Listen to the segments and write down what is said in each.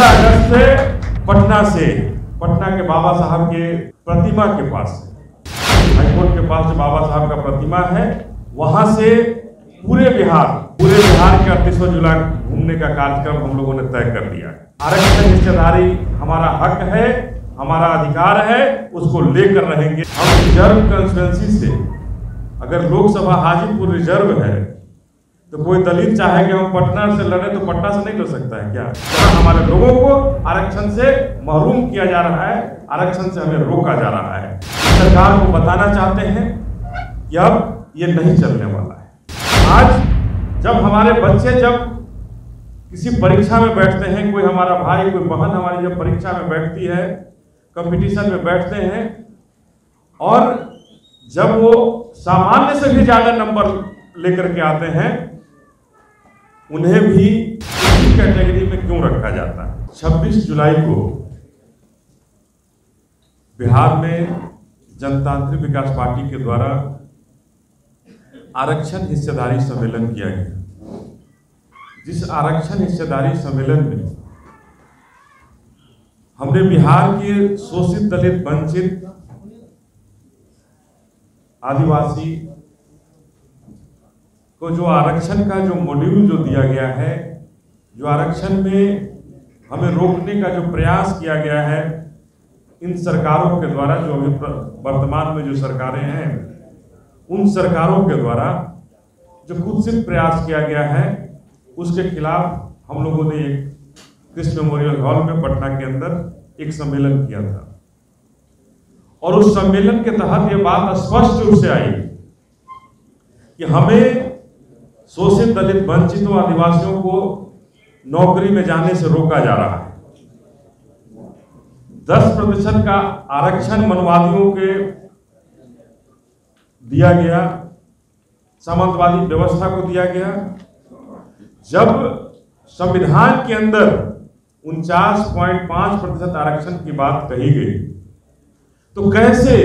सोलह अगस्त से पटना से, पटना के बाबा साहब के प्रतिमा के पास हाईकोर्ट के पास जो बाबा साहब का प्रतिमा है, वहाँ से पूरे बिहार पूरे बिहार के अड़तीसों जिला घूमने का कार्यक्रम हम लोगों ने तय कर है। आरक्षण हिस्सेदारी हमारा हक है, हमारा अधिकार है, उसको लेकर रहेंगे। हम रिज़र्व कंस्टिट्यूंसी से, अगर लोकसभा हाजीपुर रिज़र्व है तो कोई दलित चाहे कि हम पटना से लड़े तो पटना से नहीं लड़ सकता है क्या हमारे लोगों को आरक्षण से महरूम किया जा रहा है? आरक्षण से हमें रोका जा रहा है। सरकार को बताना चाहते हैं कि अब ये नहीं चलने वाला है। आज जब हमारे बच्चे जब किसी परीक्षा में बैठते हैं, कोई हमारा भाई, कोई बहन हमारी जब परीक्षा में बैठती है, कंपटीशन में बैठते हैं, और जब वो सामान्य से भी ज़्यादा नंबर लेकर के आते हैं उन्हें भी इसी कैटेगरी में क्यों रखा जाता है? 26 जुलाई को बिहार में जनतांत्रिक विकास पार्टी के द्वारा आरक्षण हिस्सेदारी सम्मेलन किया गया। जिस आरक्षण हिस्सेदारी सम्मेलन में हमने बिहार के शोषित, दलित, वंचित, आदिवासी को जो आरक्षण का जो मॉड्यूल जो दिया गया है, जो आरक्षण में हमें रोकने का जो प्रयास किया गया है, इन सरकारों के द्वारा जो अभी वर्तमान में जो सरकारें हैं, उन सरकारों के द्वारा जो कुत्सित प्रयास किया गया है, उसके खिलाफ हम लोगों ने एक कृष्ण मेमोरियल हॉल में पटना के अंदर एक सम्मेलन किया था। और उस सम्मेलन के तहत यह बात स्पष्ट रूप से आई कि हमें शोषित दलित वंचितों आदिवासियों को नौकरी में जाने से रोका जा रहा है। दस प्रतिशत का आरक्षण मनवादियों के दिया गया सामंतवादी व्यवस्था को दिया गया। जब संविधान के अंदर उनचास पॉइंट पाँच प्रतिशत आरक्षण की बात कही गई तो कैसे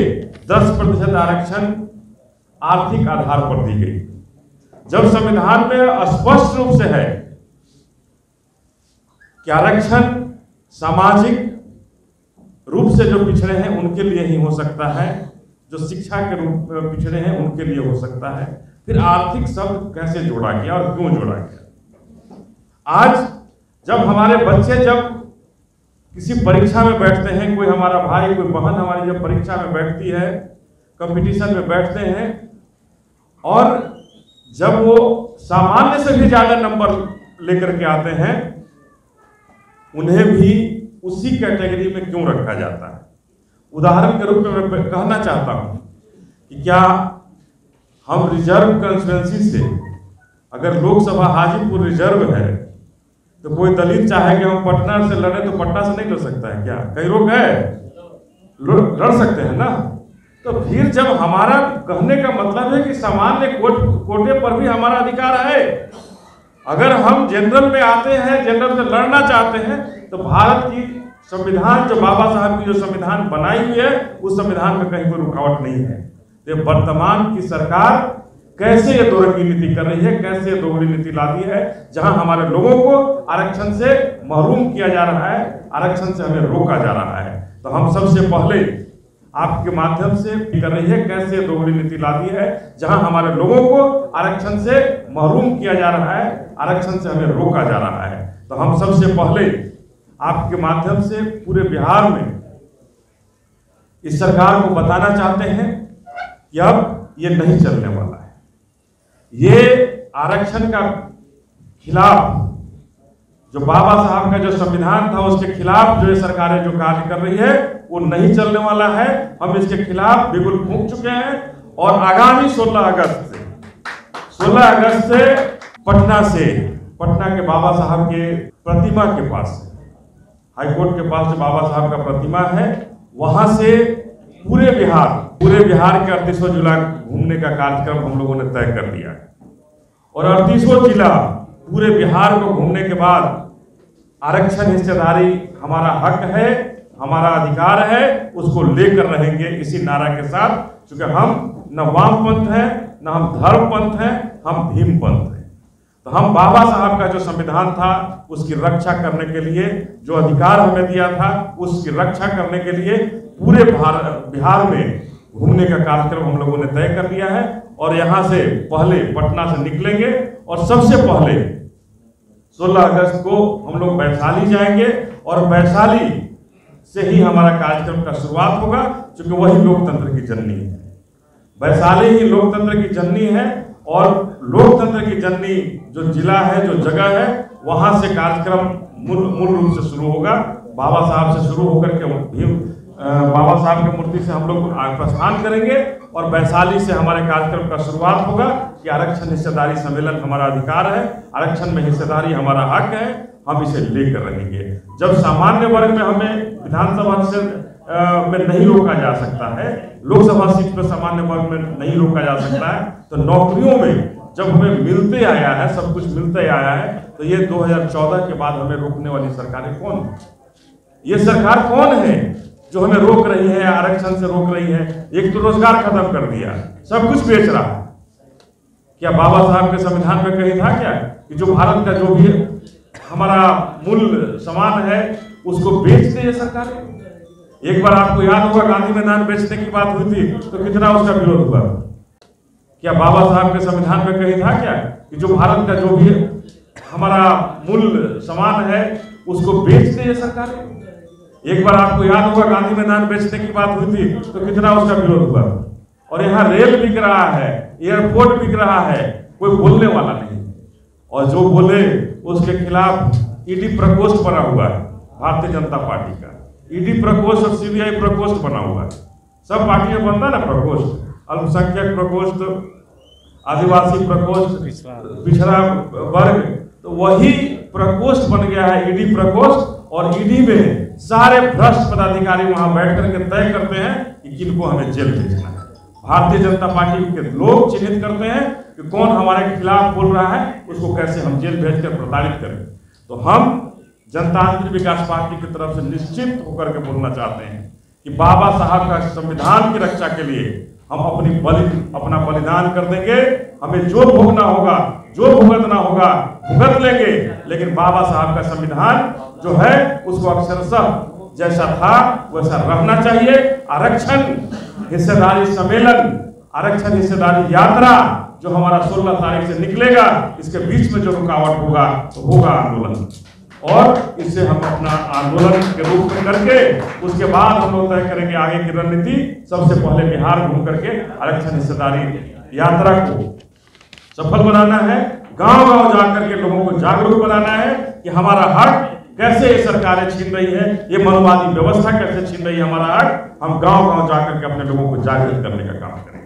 दस प्रतिशत आरक्षण आर्थिक आधार पर दी गई? जब संविधान में स्पष्ट रूप से है कि आरक्षण सामाजिक रूप से जो पिछड़े हैं, उनके लिए ही हो सकता है, जो शिक्षा के रूप में पिछड़े हैं, उनके लिए हो सकता है। फिर आर्थिक शब्द कैसे जोड़ा गया और क्यों जोड़ा गया? आज जब हमारे बच्चे जब किसी परीक्षा में बैठते हैं, कोई हमारा भाई, कोई बहन हमारी जब परीक्षा में बैठती है, कंपटीशन में बैठते हैं और जब वो सामान्य से भी ज़्यादा नंबर लेकर के आते हैं, उन्हें भी उसी कैटेगरी में क्यों रखा जाता है? उदाहरण के रूप में मैं कहना चाहता हूँ कि क्या हम रिज़र्व कंस्टिट्यूंसी से अगर लोकसभा हाजीपुर रिज़र्व है तो कोई दलित चाहे कि हम पटना से लड़े तो पटना से नहीं लड़ सकता है क्या? कहीं लोग है। लड़ सकते हैं ना? तो फिर जब हमारा कहने का मतलब है कि सामान्य कोट, कोटे पर भी हमारा अधिकार है। अगर हम जनरल में आते हैं जनरल से लड़ना चाहते हैं तो भारत की संविधान जो बाबा साहब की जो संविधान बनाई हुई है उस संविधान में कहीं कोई रुकावट नहीं है। तो वर्तमान की सरकार कैसे ये दोरंगी नीति कर रही है कैसे ये दोगली नीति ला दी है जहाँ हमारे लोगों को आरक्षण से महरूम किया जा रहा है आरक्षण से हमें रोका जा रहा है। तो हम सबसे पहले आपके माध्यम से कर रही है, कैसे दोगली नीति ला दी है, जहाँ हमारे लोगों को आरक्षण से महरूम किया जा रहा है, आरक्षण से हमें रोका जा रहा है। तो हम सबसे पहले आपके माध्यम से पूरे बिहार में इस सरकार को बताना चाहते हैं कि अब ये नहीं चलने वाला है। ये आरक्षण का खिलाफ जो बाबा साहब का जो संविधान था, उसके खिलाफ जो ये सरकारें जो कार्य कर रही है, वो नहीं चलने वाला है। हम इसके खिलाफ बिल्कुल फूक चुके हैं और आगामी 16 अगस्त से 16 अगस्त से पटना से, पटना के बाबा साहब के प्रतिमा के पास हाईकोर्ट के पास जो बाबा साहब का प्रतिमा है, वहाँ से पूरे बिहार पूरे बिहार के अड़तीसों जिला घूमने का कार्यक्रम हम लोगों ने तय कर लिया और अड़तीसों जिला पूरे बिहार को घूमने के बाद आरक्षण हिस्सेदारी हमारा हक है, हमारा अधिकार है, उसको लेकर रहेंगे इसी नारा के साथ। क्योंकि हम न वाम पंथ है, न हम धर्म पंथ है, हम भीम पंथ है। तो हम बाबा साहब का जो संविधान था, उसकी रक्षा करने के लिए, जो अधिकार हमें दिया था, उसकी रक्षा करने के लिए पूरे भारत बिहार में घूमने का कार्यक्रम हम लोगों ने तय कर लिया है। और यहाँ से पहले पटना से निकलेंगे, और सबसे पहले 16 अगस्त को हम लोग वैशाली जाएँगे और वैशाली से ही हमारा कार्यक्रम का शुरुआत होगा, क्योंकि वही लोकतंत्र की जननी है। वैशाली ही लोकतंत्र की जननी है और लोकतंत्र की जननी जो जिला है, जो जगह है, वहाँ से कार्यक्रम मूल मूल रूप से शुरू होगा। बाबा साहब से शुरू होकर के भीम बाबा साहब की मूर्ति से हम लोग प्रस्थान करेंगे और वैशाली से हमारे कार्यक्रम का शुरुआत होगा। कि आरक्षण हिस्सेदारी सम्मेलन हमारा अधिकार है। आरक्षण में हिस्सेदारी हमारा हक है। हम इसे लेकर रहेंगे। जब सामान्य वर्ग में हमें विधानसभा से में नहीं रोका जा सकता है, लोकसभा सीट पर सामान्य वर्ग में नहीं रोका जा सकता है तो नौकरियों में जब हमें मिलते आया है, सब कुछ मिलते आया है तो ये 2014 के बाद हमें रोकने वाली सरकारें कौन ये सरकार कौन है? जो हमें रोक रही है, आरक्षण से रोक रही है, एक तो रोज़गार खत्म कर दिया, सब कुछ बेच रहा। है क्या बाबा साहब के संविधान में कही था क्या कि जो भारत का जो भी हमारा मूल समान है, उसको बेच दे सरकार? एक बार आपको याद होगा, गांधी मैदान बेचने की बात हुई थी तो कितना उसका विरोध हुआ? क्या बाबा साहब के संविधान में कही था क्या कि जो भारत का जो भी हमारा मूल समान है, उसको बेच दे सरकार? एक बार आपको याद होगा, गांधी मैदान बेचने की बात हुई थी तो कितना उसका विरोध हुआ? और यहाँ रेल बिक रहा है, एयरपोर्ट बिक रहा है, कोई बोलने वाला नहीं। और जो बोले, उसके खिलाफ ईडी प्रकोष्ठ बना हुआ है, भारतीय जनता पार्टी का। ईडी प्रकोष्ठ और सीबीआई प्रकोष्ठ बना हुआ है। सब पार्टियाँ बनता ना प्रकोष्ठ? अल्पसंख्यक प्रकोष्ठ, आदिवासी प्रकोष्ठ, पिछड़ा वर्ग तो वही प्रकोष्ठ बन गया है, ईडी प्रकोष्ठ। और ईडी में सारे भ्रष्ट पदाधिकारी वहाँ बैठ करके तय करते हैं कि किनको हमें जेल भेजना है। भारतीय जनता पार्टी के लोग चिन्हित करते हैं कि कौन हमारे खिलाफ बोल रहा है, उसको कैसे हम जेल भेजकर प्रताड़ित करें। तो हम जनतांत्रिक विकास पार्टी की तरफ़ से निश्चित होकर के बोलना चाहते हैं कि बाबा साहब का संविधान की रक्षा के लिए हम अपनी बलि, अपना बलिदान कर देंगे। हमें जो भोगना होगा, जो भुगतना होगा भुगत लेंगे। लेकिन बाबा साहब का संविधान जो है, उसको अक्षरशः जैसा था, वैसा रहना चाहिए। आरक्षण, हिस्सेदारी सम्मेलन, आरक्षण, हिस्सेदारी यात्रा जो हमारा 16 तारीख से निकलेगा, इसके बीच में जो रुकावट होगा तो होगा आंदोलन। और इससे हम अपना आंदोलन के रूप में करके, उसके बाद हम लोग तय करेंगे आगे की रणनीति। सबसे पहले बिहार घूम करके आरक्षण, हिस्सेदारी यात्रा को सफल बनाना है। गाँव गाँव जाकर के लोगों को जागरूक बनाना है कि हमारा हक कैसे ये सरकारें छीन रही है, ये मनोवादी व्यवस्था कैसे छीन रही है हमारा हक, हम गाँव गाँव जाकर के अपने लोगों को जागरूक करने का काम करें